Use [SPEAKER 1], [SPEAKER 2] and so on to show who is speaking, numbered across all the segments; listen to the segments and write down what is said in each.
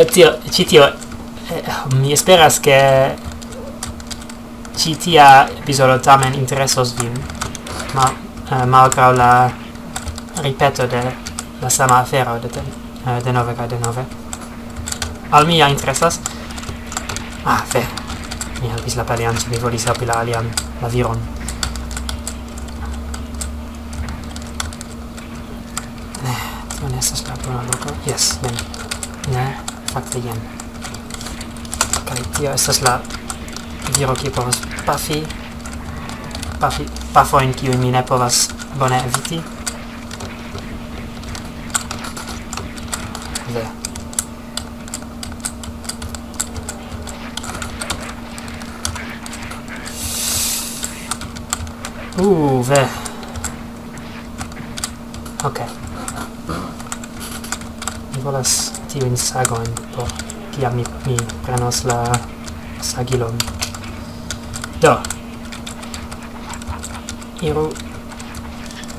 [SPEAKER 1] Eh, tio ci tio eh, mi esperas che ci tia episodio tamen interesos vin ma eh, malgrado la ripeto de la sama afero de te eh, de nove de nove. Al mia interessas interesas. Ah fe mi helpis la palian mi volis helpi la alian la viron. Eh, tio ne estas la bona loko. Yes ben ne? fakte jen kaj tio estas la viro kie povas pafi pafi pafojn kiuj mi ne povas bone eviti Ve. Uh, ve. Ok. Mi volas tiujn sagon por kia mi, mi prenos la sagilon. Do. Iru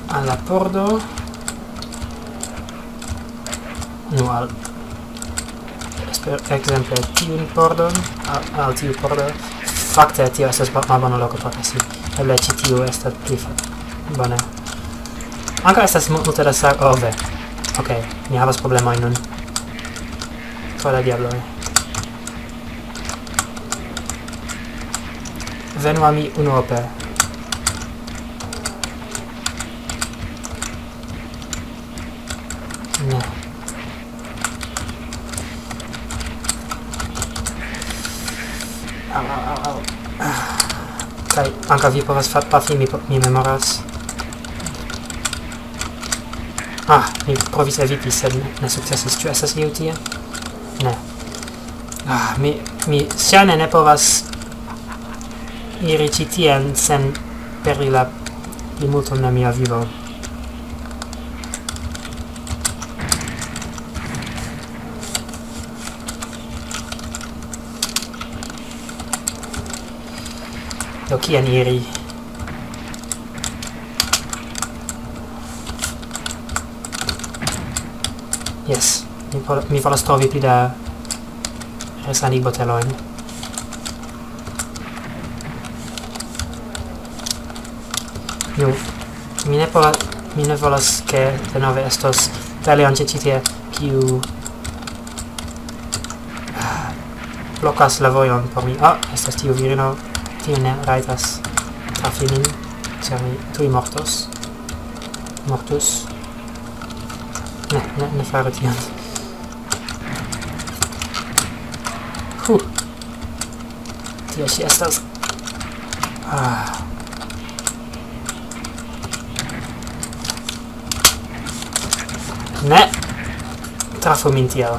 [SPEAKER 1] al la pordo. Nu al per exemple in pordon al, al tiu pordo fakte tio estas malbona loko por pasi eble ĉi tiu estas pli bone ankaŭ estas multe da sag oh, ve ok mi havas problemojn nun for la diabloj venu a mi unuope ne au, au, au. Kai, anka vi povas pafi, mi, mi memoras. Ah, mi provis eviti, sed ne successis. Ciu esas iu tie? Ah, mi, mi siane ne povas iri ci tien sen perdi la plimulton de mia vivo. Do kien iri? Yes, mi, mi volas trovi pli da sanigbotelojn. Nu, mi ne povas... Mi ne volas, ke nove estos Talion ĉi tie, kiu... blokas la vojon por mi. Ah, estas tiu virino, tiu ne rajtas trafi min, ĉar mi tuj mortos. Mortus. Ne, ne, ne faru tion. Fu. Tio si estas... Ah. Ne. Trafo min tiel.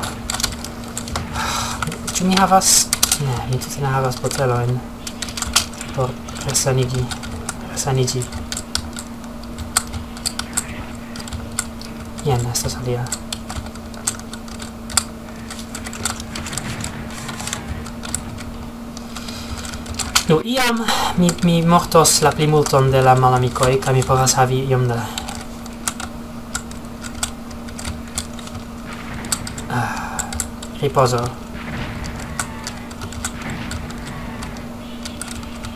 [SPEAKER 1] Ah, ĉu mi havas... Ne, mi tute ne havas botelojn. Por resanigi. Resanigi. Jen, estas alia. Iam mi, mi mortos la plimulton de la malamicoi, ca mi povas havi iom da... Ah, riposo.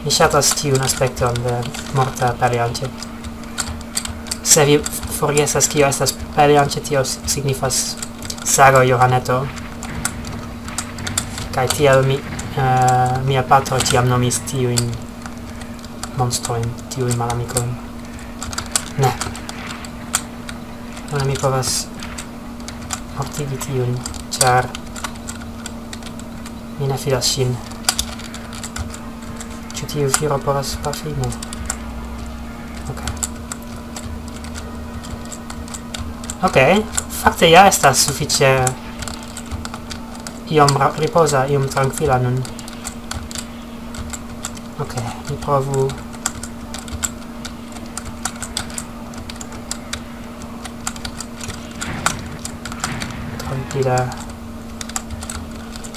[SPEAKER 1] Mi shatas tiun aspecton de morta peleonce. Se vi forgesas kio estas peleonce, tio signifas Sago Johaneto. Kai tiel mi uh, mia patro tiam nomis tiujn monstroin, tiujn malamikoin. Ne. Nun mi povas mortigi tiujn, ĉar mi ne fidas ŝin. Ĉu tiu viro povas pafi ne Ok. Ok, fakte ja estas sufiĉe iom riposa, iom tranquila nun. Ok, mi provu... Tranquila...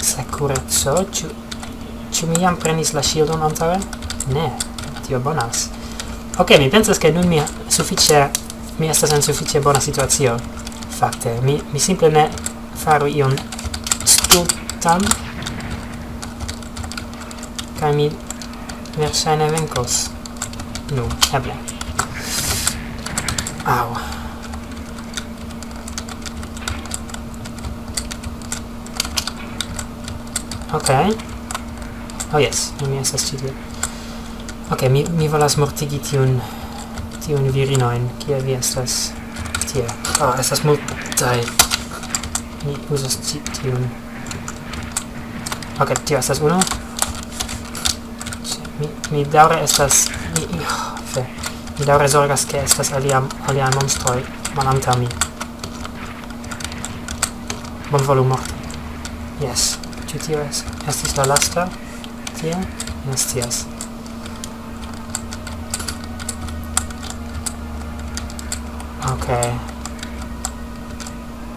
[SPEAKER 1] Securezzo, ciu... Ciu mi jam prenis la shieldon antaŭe? Ne, tio bonas. Ok, mi pensas che nun mi suffice... Mi estas en suffice bona situacio. Fakte, mi, mi simple ne faru ion do tam. Kaj mi verŝajne venkos nu eble aŭ okej oh jes mi estas ĉi tie. Ok mi mi volas mortigi tiun tiun virinojn kie vi estas? Tie. Ah estas multaj. Mi uzas ĉi tiun. Ok, tio estas uno. Mi, mi daure estas... Mi, oh, fe. Mi daure zorgas ke estas alia, alia monstroi malanta mi. Bon volu morti. Yes. Ĉu tio es, estis la lasta? Tie? Ne scias. Ok.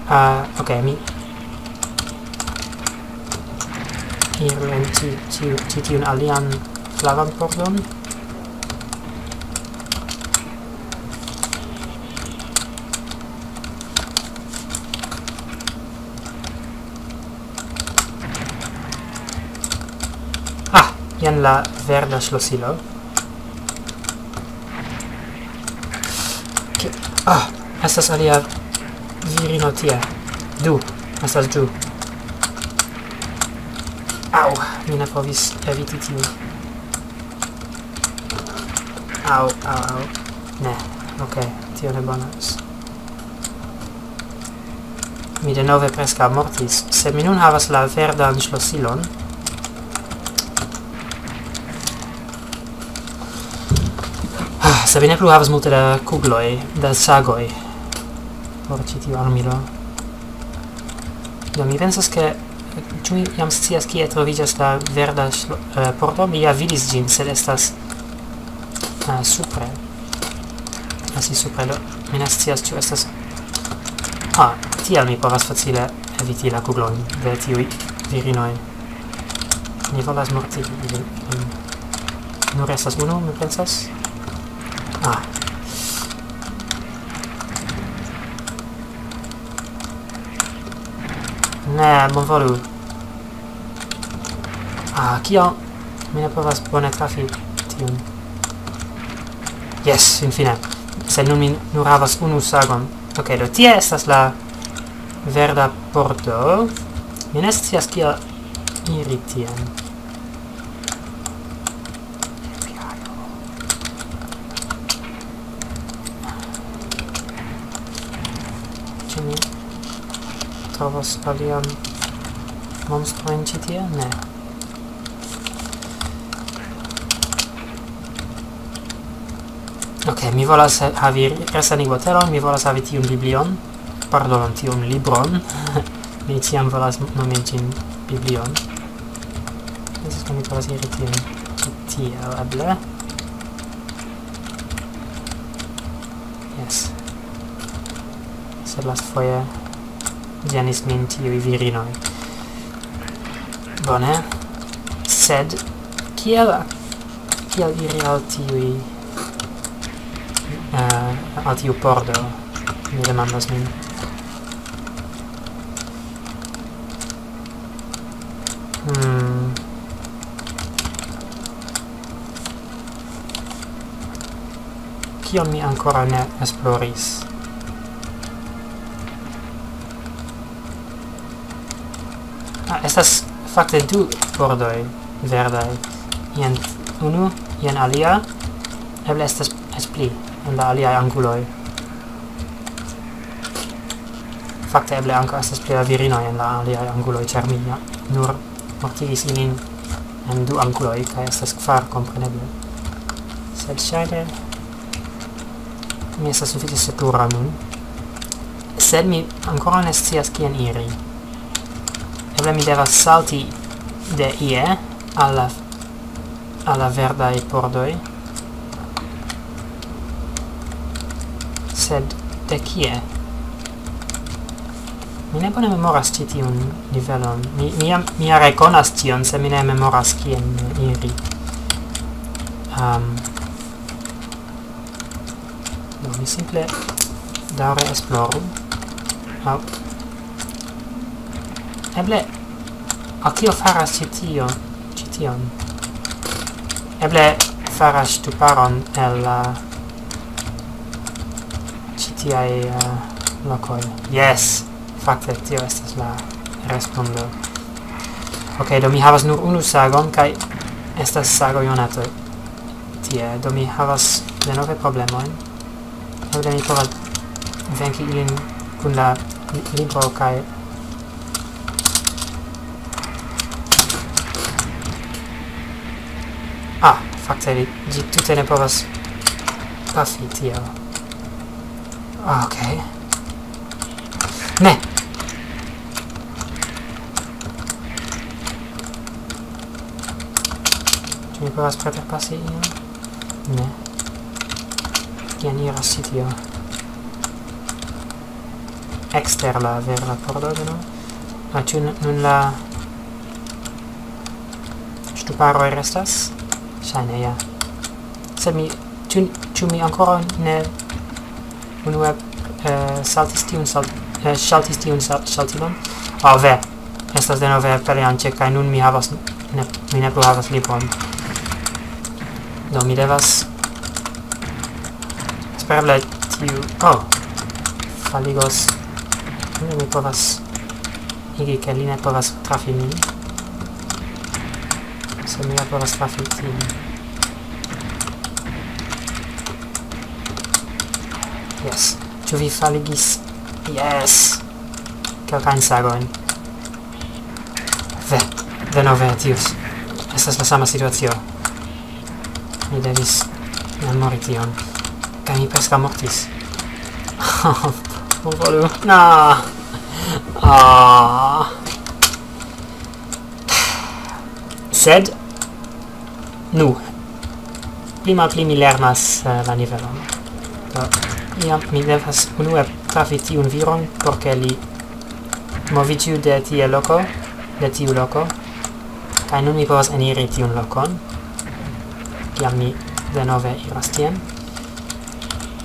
[SPEAKER 1] Uh, ok, mi iru en ĉi tiun alian flavan pordon Ah, jen la verda ŝlosilo. Ah, estas alia virino tie. Du, estas du mi ne povis eviti tiu. Au, au, au. Ne, ok, tio ne bonas. Mi de nove presca mortis. Se mi nun havas la verdan schlosilon, ah, se vi ne plu havas multe da kugloi, da sagoi, por ci tiu armilo. Do mi pensas che Ĉu mi jam scias kie troviĝas la verda uh, pordo? Mi ja vidis ĝin, sed estas uh, supre. Asi supre, do mi ne scias ĉu estas... Ah, tial mi povas facile eviti la kuglojn de tiuj virinoj. Mi volas mortigi ilin. Nur estas unu, mi pensas. Ah, Ne, bonvolu. Ah, kio? Mi ne povas bone trafi tiun. Yes, infine. Se nun mi nur havas unu sagon. Ok, do tie estas la verda porto. Mi ne scias kia iri tien. trovos alian monstruojn ĉi tie? Ne. Ok, mi volas havi resanigotelon, mi volas havi tiun biblion, pardon, tiun libron. mi ciam volas nomi cin biblion. Estas ke mi volas iri tiun ĉi tiel eble. Yes. Sed lastfoje Genis min tiui virinoi. Bone. Sed, kiel, kiel iri al tiui... Uh, eh, al tiu pordo, mi demandas min. Hmm. Kion mi ancora ne esploris? Estas fakte du bordoj verdaj. Jen unu, jen alia. Eble estas es pli en la aliaj anguloj. Fakte eble ankaŭ estas pli la virinoj en la aliaj anguloj, ĉar mi ja, nur mortigis ilin en du anguloj kaj estas kvar kompreneble. Sed ŝajne mi estas sufiĉe sekura nun. Sed mi ankoraŭ ne scias kien iri. Eble mi devas salti de ie alla alla verda e pordoi. Sed de kie? Mi ne bone memoras ĉi tiun nivelon. Mi, mi, jam, mi ja rekonas tion, se mi ne memoras kien iri. Um, no, mi simple daure esploru. Oh. Eble... A kio faras ĉi tio? Ĉi tion? Eble faras ŝtuparon el la... ĉi tiaj uh, lokoj. Yes! Fakte, tio estas la respondo. Ok, do mi havas nur unu sagon, kaj estas sago jonato. Tie, do mi havas denove problemojn. Eble mi povas venki ilin kun la libro kaj fakte li ĝi tute ne povas pafi tiel ah, ok. Ne! Ĉu mi povas preterpasi ion ne. Ĝi iras ĉi tio. Ekster la vera pordo de novo Ah, ĉu nun la ŝtuparoj restas? Shine ja. Se mi ĉu ĉu mi ancora ne unue eh, saltis tiun salt... eh, saltis tiun sal, saltilon? Ah, ve. Estas denove pereanĉe kai nun mi havas ne, mi ne plu havas lipon. Do mi devas espereble tiu oh faligos ne mi povas igi ke li ne povas trafi min se mi aperas trafiki. Yes. Ĉu vi faligis? Yes! Kelkajn sagojn. Ve, denove Atius. Estas la sama situacio. Mi devis memori tion. Kaj mi preskaŭ mortis. oh Bonvolu. no Ah. Sed Nu. Pli malpli mi lernas uh, la nivelon. Do, iam mi devas unue trafi tiun viron por ke li moviĝu de tie loko, de tiu loko. Kaj nun mi povas eniri tiun lokon. Kiam mi denove iras tien.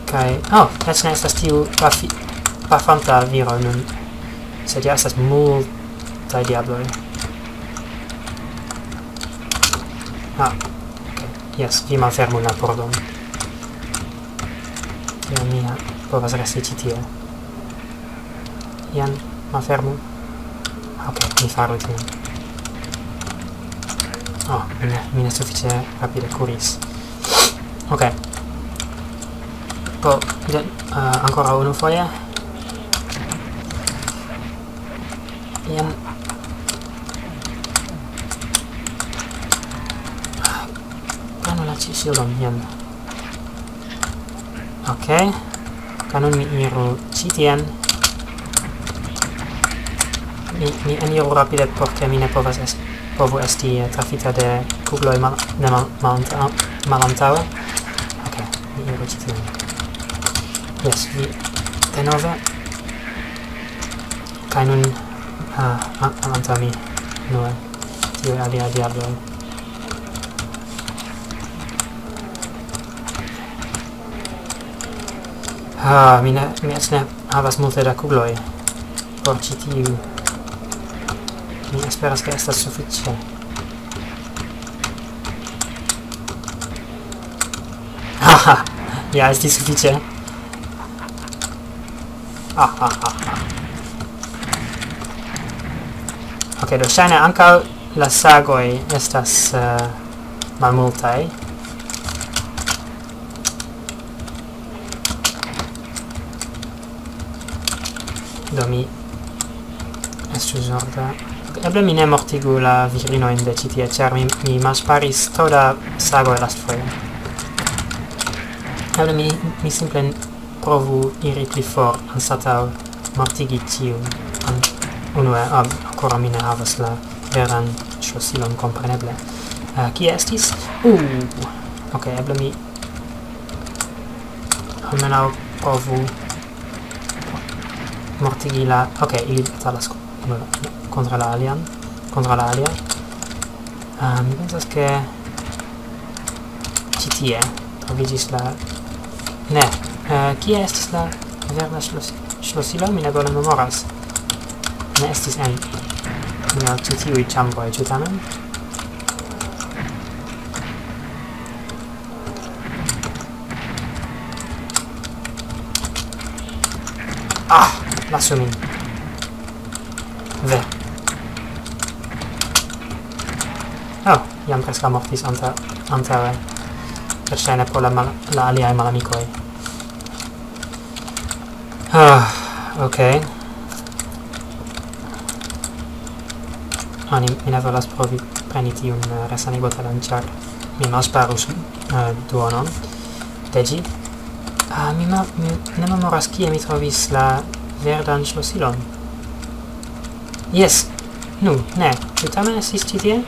[SPEAKER 1] Kaj, oh, eĉ ne estas tiu pafi, pafanta viro nun. Sed ja estas multaj diabloj. Ah, Yes, vi malfermu la pordon. Io mia, povas resti ci tie. Ian, malfermu. Ah, ok, mi faru tion. Oh, ne, mi ne suffice rapide curis. Ok. Po, de, uh, ancora unu foje. Ian, shieldon, jen. Ok. Kaj mi iru ci tien. Mi, mi eniru rapide porque mi ne povas esti povu esti eh, trafita de kugloi mal, de mal, mal, malantaŭe. Ok, mi iru ci tien. Yes, vi denove. Kaj nun... Ah, malantaŭ mi. Nur tio alia diabloi. Ah, mi ne, mi eĉ ne havas multe da kugloi por ci tiu. Mi esperas ke estas sufiĉe. Haha, ja esti sufiĉe. Ah, ah, ah, ah. Ok, do ŝajne anca la sagoi estas uh, malmultaj. do mi estu zorga eble mi ne mortigu la virinojn de ĉi tie mi, mi, mi toda tro da last foie eble mi, mi simple provu iri pli for ansatau mortigi tiu an, unue ob ancora mi ne havas la veran chosilon compreneble uh, eh, qui estis? Uh, ok eble mi almenau provu mortigi la... ok, ili batalas contra la alien contra la alia uh, mi pensas che ci tie trovigis la... ne, eh, uh, chi estis la verna schloss... schlossilo? mi ne bone memoras ne estis en mia ci tiui chamboi, ci tamen? Ah! Lasu min. Ve. Oh, jam presca mortis anta antaŭe. Verŝajne pro la, mal, la aliae malamicoi. Ah, ok. Ah, Ani, mi ne volas provi preni tiun eh, uh, resanigotelon, char mi malsparus uh, eh, duonon de. Ah, mi, ma, mi ne memoras kie mi trovis la verdan ŝlosilon. Yes! Nu, ne, Tu tamen estis ci tie?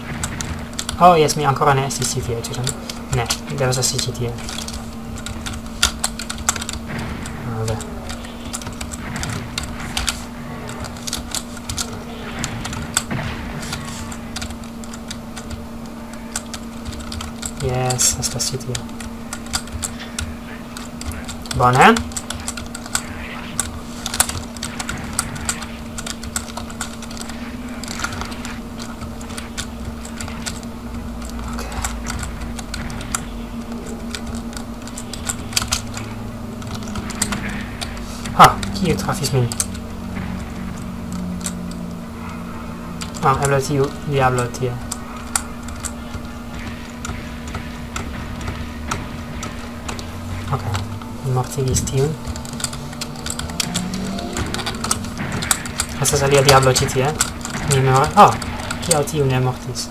[SPEAKER 1] Oh, yes, mi ancora ne estis ci tie, ĉu tamen? Ne, devas esti ci tie. Ave. Jes, estas ci tie. Bone. Ha, kie trafis min? Ah, eble tiu diablo tie. Ok, mortigis tiun. Estas alia diablo ci tie. Mi memore... Oh, kial tiu ne mortis?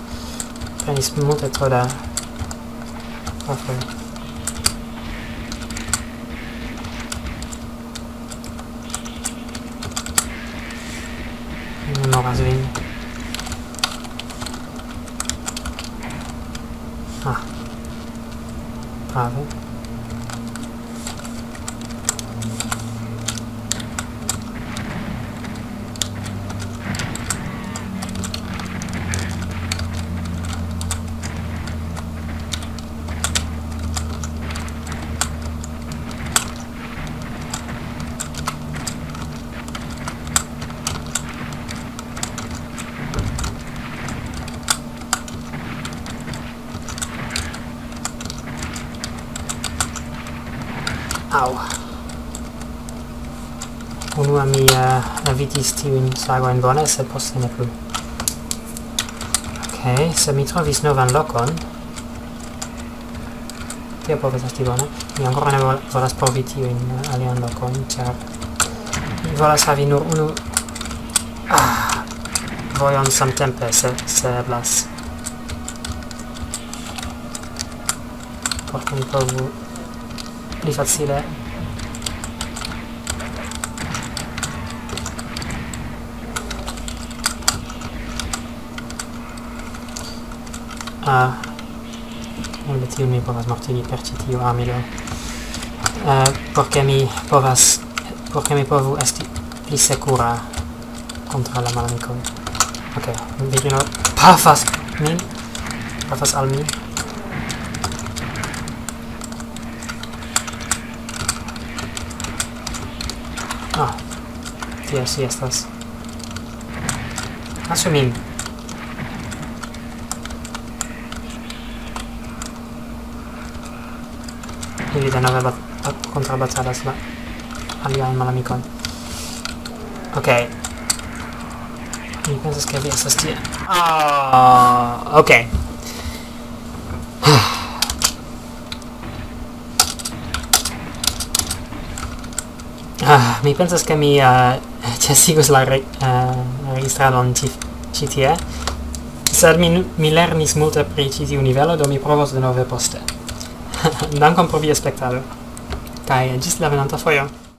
[SPEAKER 1] Prenis multe tro da... Pafoj. Ah. Ah, vendo? Au. Unua mi uh, evitis tiun sagoin bone, se poste ne plu. Ok, se mi trovis novan lokon, tio povas esti bone. Mi ancora ne volas provi tiun uh, alian lokojn, ĉar mi volas havi nur unu ah, vojon samtempe, se, se eblas. Por mi provu pli facile. Ah eble tiu mi povas mortigi per ĉi tiu armilo ah, uh, eh, por ke mi povas por ke mi povu esti pli sekura contra la malamico ok virino pafas min pafas al mi. tia si estas. Lasu min. Ili denove bat kontrabatadas la aliajn malamikojn Okej. Okay. Mi pensas che vi estas tie. Ah, oh, ok. Ah, mi pensas che mi uh, ĉesigus la re, eh, uh, registradon ci ĉi tie. Sed mi, mi lernis multe pri ci tiu nivelo, do mi provos de nove poste. Dankon pro via spektado. kai gis la venanta foio